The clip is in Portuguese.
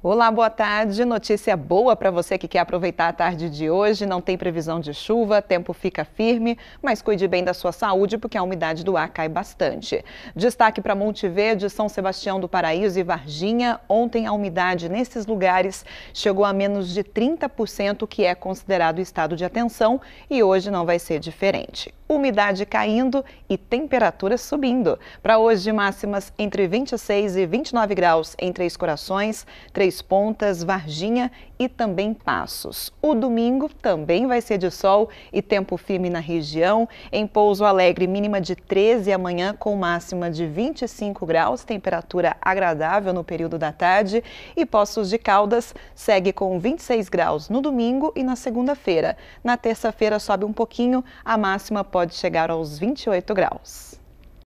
Olá, boa tarde. Notícia boa para você que quer aproveitar a tarde de hoje. Não tem previsão de chuva, tempo fica firme, mas cuide bem da sua saúde porque a umidade do ar cai bastante. Destaque para Monte Verde, São Sebastião do Paraíso e Varginha. Ontem a umidade nesses lugares chegou a menos de 30%, que é considerado estado de atenção, e hoje não vai ser diferente umidade caindo e temperatura subindo. Para hoje, máximas entre 26 e 29 graus em Três Corações, Três Pontas, Varginha e também Passos. O domingo também vai ser de sol e tempo firme na região. Em Pouso Alegre, mínima de 13 amanhã com máxima de 25 graus, temperatura agradável no período da tarde. E Poços de Caldas segue com 26 graus no domingo e na segunda-feira. Na terça-feira sobe um pouquinho, a máxima pode chegar aos 28 graus.